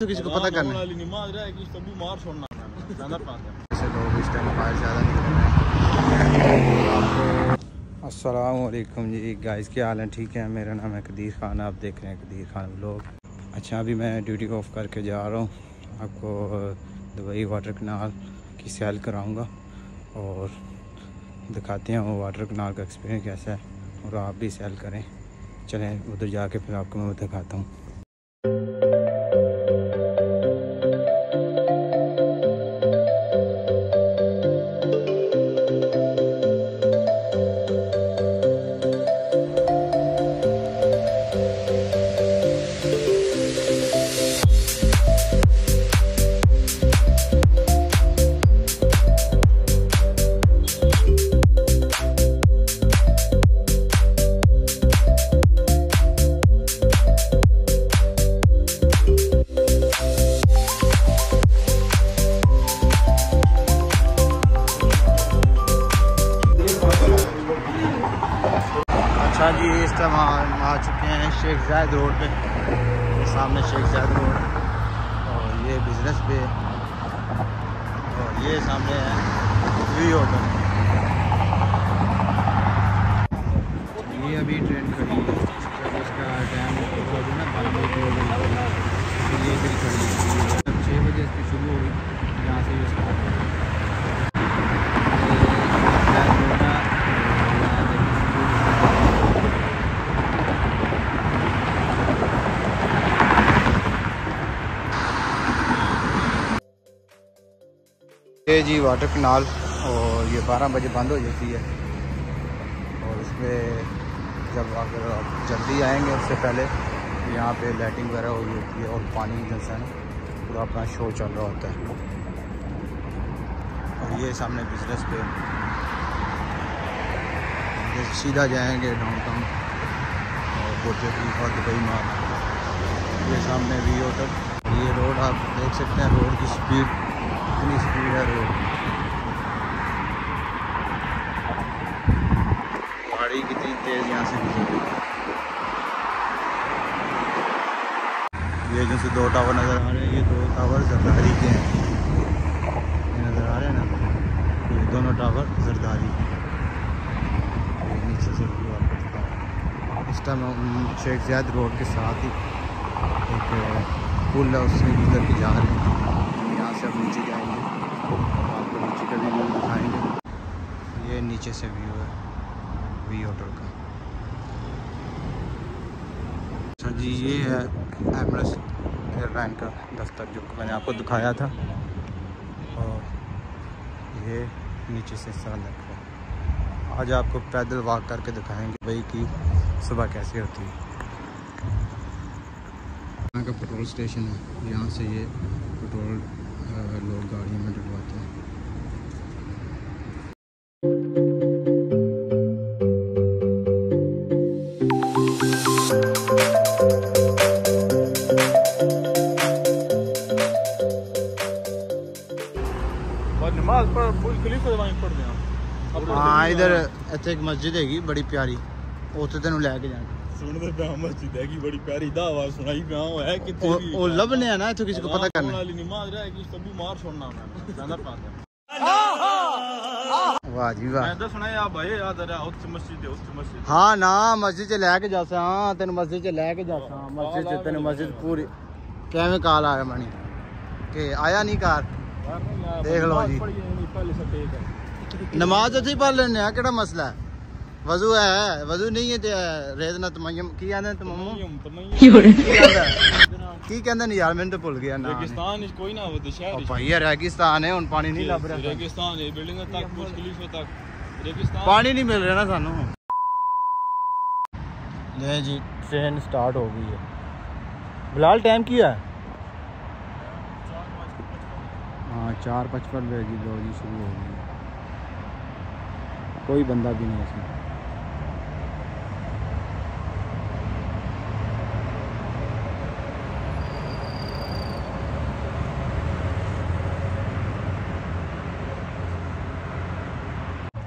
تو کسی کو پتہ کرنا والی نماز رہے گی تو بیمار چھوڑنا ہے۔ زیادہ پاس ہے۔ ایسے لوگ اس ٹائم باہر زیادہ نکل رہے ہیں السلام علیکم جی گائز کیا حال ہیں؟ ٹھیک ہے میرا نام ہے قدیر خان آپ دیکھ رہے ہیں قدیر خان لوگ اچھا ابھی میں ڈیوٹی آف کر کے جا رہا ہوں۔ آپ کو دبئی واٹر کنال کی سیل کراؤں گا اور دکھاتے ہیں وہ واٹر کنال کا ایکسپیرینس کیسا ہے اور آپ بھی سیل کریں۔ چلیں ادھر جا کے پھر آپ کو میں دکھاتا ہوں۔ اچھا ہم آ چکے ہیں شیخ زائد روڈ پہ، سامنے شیخ زائد روڈ۔ اور یہ بزنس پہ اور یہ سامنے ہے۔ وی ہوٹل یہ ابھی ٹرین کھڑی ہے۔ جب اس کا ٹائم جو نا بارہ بجے کی ہو گئی تو یہ ادھر کھڑی ہے جب چھ بجے اس کی شروع ہوئی یہاں سے یہ اسٹارٹ ہوئی یہ جی واٹر کنال اور یہ بارہ بجے بند ہو جاتی ہے اور اس پہ جب اگر آپ جلدی آئیں گے اس سے پہلے یہاں پہ لائٹنگ وغیرہ ہو ہوتی ہے اور پانی جیسا ہے پورا اپنا شو چل رہا ہوتا ہے اور یہ سامنے بزنس پہ سیدھا جائیں گے ڈاؤن ٹاؤن اور بوٹے اور دبئی مال یہ سامنے وی ہوٹل یہ روڈ آپ دیکھ سکتے ہیں روڈ کی سپیڈ کتنی سپیڈ ہے گاڑی کتنی تیز یہاں سے گزر یہ جو دو ٹاور نظر آ رہے ہیں، یہ دو ٹاور زرداری کے ہیں۔ یہ نظر آ رہے ہیں نا؟ یہ دونوں ٹاور زرداری یہ نیچے سے view آپ کو دکھاؤں اس ٹائم شیخ زیاد روڈ کے ساتھ ہی ایک پل ہے، اس سے گزر کے جا رہے ہیں۔ یہاں سے اب نیچے جائیں آپ کو نیچے کا بھی ویو دکھائیں گے یہ نیچے سے ویو ہے وی ہوٹل کا۔ اچھا جی یہ ہے ایمرس ایئر لائن کا دفتر جو میں نے آپ کو دکھایا تھا۔ اور یہ نیچے سے اس طرح لگ ہے۔ آج آپ کو پیدل واک کر کے دکھائیں گے بھائی کی صبح کیسے ہوتی ہے۔ یہاں کا پٹرول اسٹیشن ہے۔ یہاں سے یہ پٹرول لوگ گاڑیوں میں ہاں ادھر اتنے ایک مسجد ہے جی، بڑی پیاری۔ اتنے تینوں لے کے جانا۔ سن دے مسجد ہے بڑی پیاری۔ دا آواز سنائی ہو ہے کتے بھی۔ تو کسی کو پتہ جی ہاں مسجد چ لے کے جاسا ہاں مسجد چ لے کے جاسا مسجد مسجد پوری۔ کیویں کال آیا منی کہ آیا نہیں کار دیکھ لو جی نماز اتھی پڑھ لینے ہیں کیڑا مسئلہ ہے وضو ہے وضو نہیں ہے تے ریزنا تمیم کی آندے تمیم کی کہندے نے یار میں تو بھول گیا نا ریگستان کوئی نہ ہو تے شہر بھائی ریگستان ہے ہن پانی نہیں لب رہا ریگستان ہے بلڈنگ تک پوچھ تک ریگستان پانی نہیں مل رہا نا سانو لے جی ٹرین سٹارٹ ہو گئی ہے بلال ٹائم کی ہے ہاں چار پچپن پہ کی لو جی شروع ہو گئی۔ کوئی بندہ بھی نہیں اس میں۔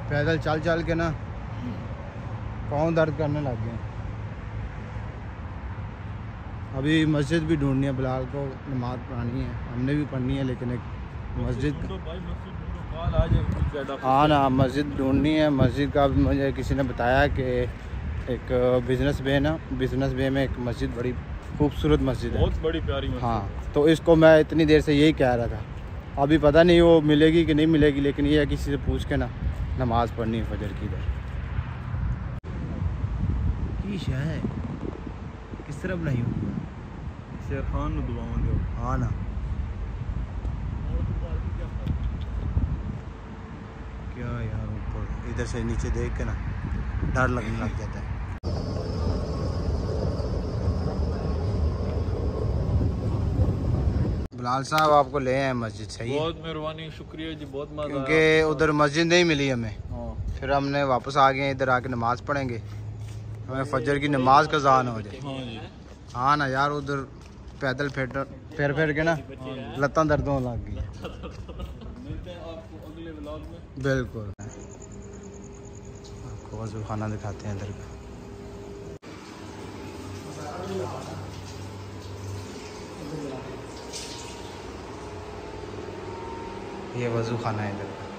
پیدل چل چل کے نا پاؤں درد کرنے لگ گئے۔ ابھی مسجد بھی ڈھونڈنی ہے، بلال کو نماز پڑھانی ہے۔ ہم نے بھی پڑھنی ہے، لیکن ایک مسجد تو بھائی مسجد ڈھونڈو، کال آ جائے کچھ زیادہ ہاں نا مسجد ڈھونڈنی ہے۔ مسجد کا مجھے کسی نے بتایا کہ ایک بزنس بے نا۔ بزنس بے میں ایک مسجد بڑی خوبصورت مسجد ہے۔ بہت بڑی پیاری مسجد۔ ہاں تو اس کو میں اتنی دیر سے یہی کہہ رہا تھا۔ ابھی پتہ نہیں وہ ملے گی کہ نہیں ملے گی لیکن یہ ہے کسی سے پوچھ کے نا نماز پڑھنی ہے فجر کی ادھر۔ کی شہ ہے؟ کس طرح بنائی ہوگی شیر خان دیو ہاں نا۔ کیا یار اوپر۔ ادھر سے نیچے دیکھ کے نا ڈر لگنے لگ جاتا ہے۔ بلال صاحب آپ کو لے آئے مسجد صحیح؟ بہت مہربانی شکریہ جی بہت مزہ کیونکہ ادھر مسجد نہیں ملی ہمیں۔ ہاں۔ پھر ہم نے واپس آ گئے ہیں ادھر آ کے نماز پڑھیں گے۔ ہمیں فجر کی نماز کا ذہن ہو جائے۔ ہاں جی۔ ہاں نا یار ادھر پیدل پھر پھر کے نا لتاں دردوں لگ گئی۔ اگلے ولاگ میں۔ بالکل۔ آپ کو وضو خانہ دکھاتے ہیں ادھر۔ کا یہ وضو خانہ ہے ادھر۔